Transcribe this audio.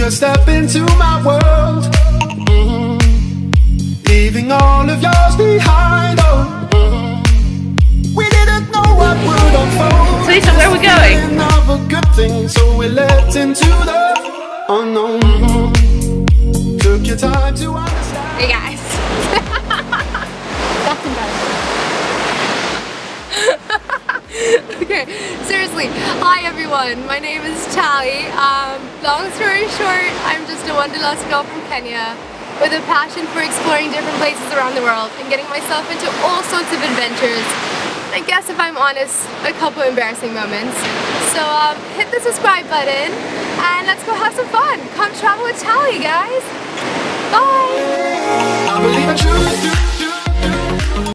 a step into my world. Mm-hmm. Leaving all of yours behind. Oh, mm-hmm. we didn't know what would unfold. Lisa, where are we going? Of a good thing, so we leapt into the unknown. Mm-hmm. Took your time to understand. Hey guys. That's embarrassing. okay, seriously. Hi everyone, my name is Tali. Um, long story short, I'm just a wanderlust girl from Kenya with a passion for exploring different places around the world and getting myself into all sorts of adventures. I guess if I'm honest, a couple embarrassing moments. So um, hit the subscribe button and let's go have some fun. Come travel with Tali, guys. Bye!